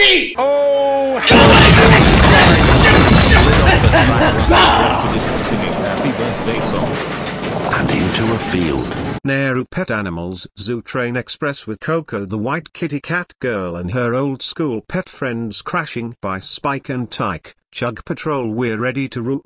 me! Oh! happy birthday song. and into a field. Nehru Pet Animals Zoo Train Express with Coco the white kitty cat girl and her old school pet friends crashing by Spike and Tyke. Chug Patrol we're ready to rule.